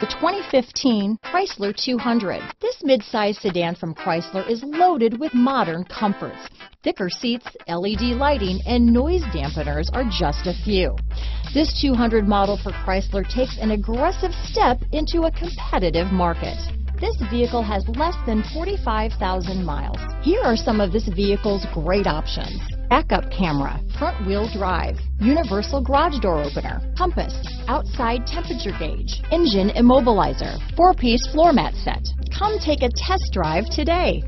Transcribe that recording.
The 2015 Chrysler 200. This midsize sedan from Chrysler is loaded with modern comforts. Thicker seats, LED lighting, and noise dampeners are just a few. This 200 model for Chrysler takes an aggressive step into a competitive market. This vehicle has less than 45,000 miles. Here are some of this vehicle's great options backup camera, front wheel drive, universal garage door opener, compass, outside temperature gauge, engine immobilizer, four piece floor mat set. Come take a test drive today.